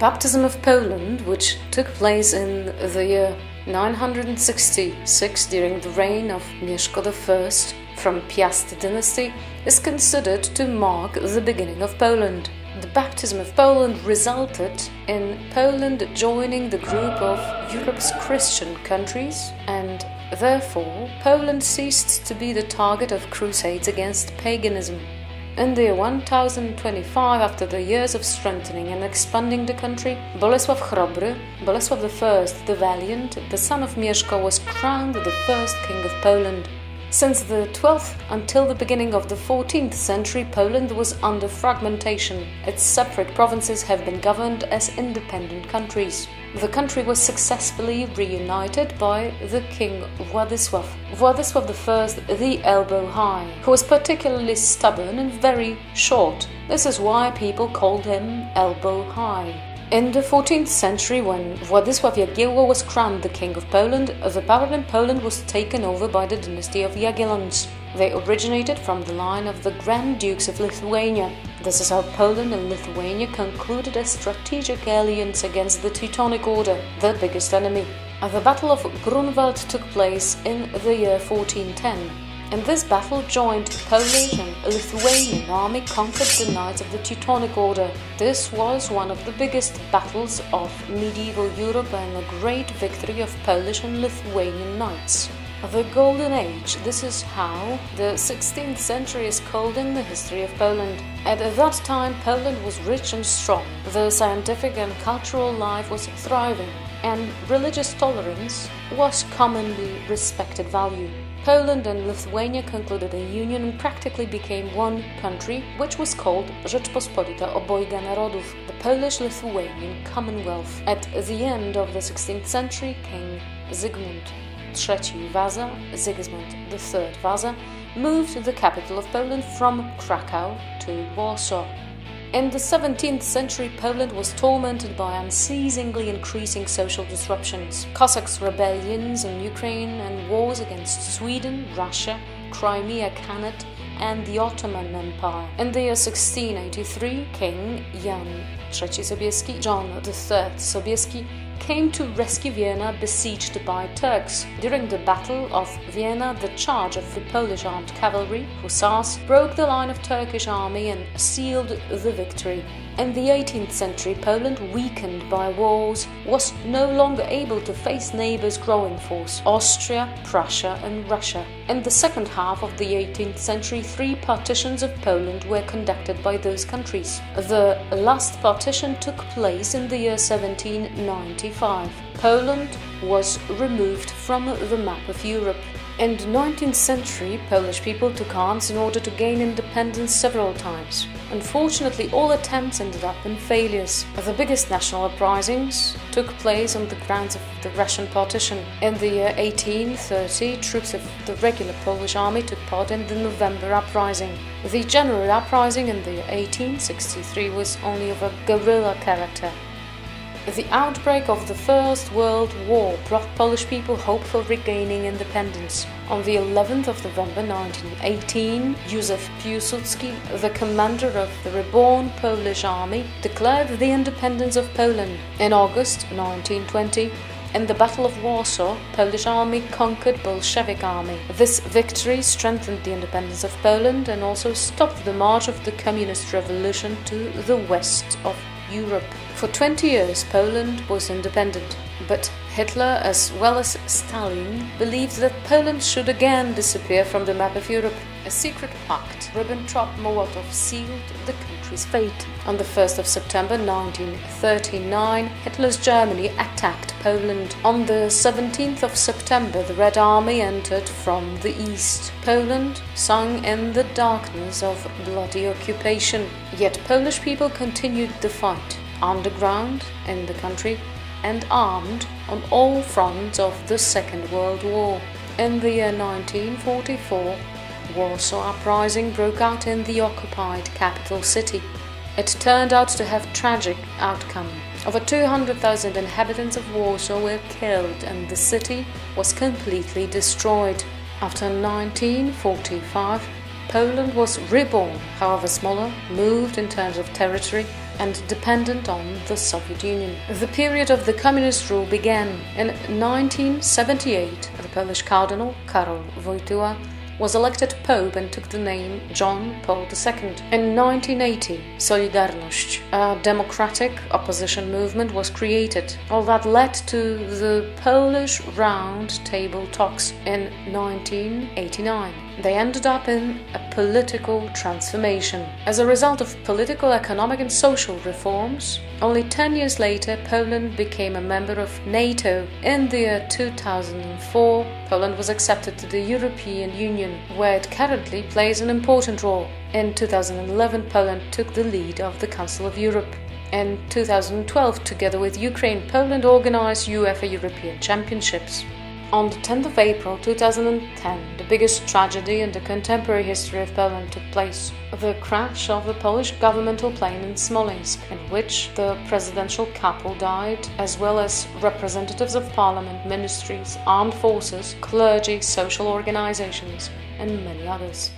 Baptism of Poland, which took place in the year 966 during the reign of Mieszko I from Piast dynasty, is considered to mark the beginning of Poland. The baptism of Poland resulted in Poland joining the group of Europe's Christian countries, and therefore Poland ceased to be the target of crusades against paganism. In the year 1025, after the years of strengthening and expanding the country, Bolesław Chrobry, Bolesław I the Valiant, the son of Mieszko, was crowned the first king of Poland. Since the 12th until the beginning of the 14th century, Poland was under fragmentation. Its separate provinces have been governed as independent countries. The country was successfully reunited by the King Władysław, Władysław I the Elbow High, who was particularly stubborn and very short. This is why people called him Elbow High. In the 14th century, when Władysław Jagiełło was crowned the King of Poland, the power in Poland was taken over by the dynasty of Jagiellons. They originated from the line of the Grand Dukes of Lithuania. This is how Poland and Lithuania concluded a strategic alliance against the Teutonic Order, their biggest enemy. The Battle of Grunwald took place in the year 1410. In this battle, joint Polish and Lithuanian army conquered the Knights of the Teutonic Order. This was one of the biggest battles of medieval Europe and a great victory of Polish and Lithuanian knights. The Golden Age, this is how the 16th century is called in the history of Poland. At that time, Poland was rich and strong. The scientific and cultural life was thriving, and religious tolerance was commonly respected value. Poland and Lithuania concluded a union and practically became one country, which was called Rzeczpospolita Obojga Narodów, the Polish-Lithuanian Commonwealth. At the end of the 16th century, King Zygmunt III Vasa, Sigismund III Vasa, moved the capital of Poland from Krakow to Warsaw. In the 17th century, Poland was tormented by unceasingly increasing social disruptions. Cossacks' rebellions in Ukraine and wars against Sweden, Russia, Crimea Khanate, and the Ottoman Empire. In the year 1683, King Jan III Sobieski, John III Sobieski, came to rescue Vienna besieged by Turks. During the Battle of Vienna, the charge of the Polish armed cavalry, hussars, broke the line of Turkish army and sealed the victory. In the 18th century, Poland, weakened by wars, was no longer able to face neighbors' growing force Austria, Prussia, and Russia. In the second half of the 18th century, three partitions of Poland were conducted by those countries. The last partition took place in the year 1795. Poland was removed from the map of Europe. In the 19th century, Polish people took arms in order to gain independence several times. Unfortunately, all attempts ended up in failures. The biggest national uprisings took place on the grounds of the Russian partition. In the year 1830, troops of the regular Polish army took part in the November uprising. The general uprising in the year 1863 was only of a guerrilla character. The outbreak of the First World War brought Polish people hope for regaining independence. On the 11th of November 1918, Józef Piłsudski, the commander of the reborn Polish army, declared the independence of Poland. In August 1920, in the Battle of Warsaw, Polish army conquered Bolshevik army. This victory strengthened the independence of Poland and also stopped the march of the communist revolution to the west of Europe. For 20 years, Poland was independent, but Hitler, as well as Stalin, believed that Poland should again disappear from the map of Europe. A secret pact, Ribbentrop-Molotov, sealed the country's fate. On the 1st of September 1939, Hitler's Germany attacked Poland. On the 17th of September, the Red Army entered from the east. Poland sung in the darkness of bloody occupation. Yet Polish people continued the fight, underground in the country and armed on all fronts of the Second World War. In the year 1944, Warsaw Uprising broke out in the occupied capital city. It turned out to have tragic outcome. Over 200,000 inhabitants of Warsaw were killed and the city was completely destroyed. After 1945, Poland was reborn, however smaller, moved in terms of territory and dependent on the Soviet Union. The period of the communist rule began in 1978. The Polish Cardinal Karol Wojtyła was elected Pope and took the name John Paul II. In 1980, Solidarność, a democratic opposition movement, was created. All that led to the Polish Round Table Talks in 1989. They ended up in a political transformation. As a result of political, economic, and social reforms, only 10 years later, Poland became a member of NATO. In the year 2004, Poland was accepted to the European Union, where it currently plays an important role. In 2011, Poland took the lead of the Council of Europe. In 2012, together with Ukraine, Poland organized UEFA European Championships. On the 10th of April 2010, the biggest tragedy in the contemporary history of Poland took place the crash of a Polish governmental plane in Smolensk, in which the presidential couple died, as well as representatives of parliament, ministries, armed forces, clergy, social organizations, and many others.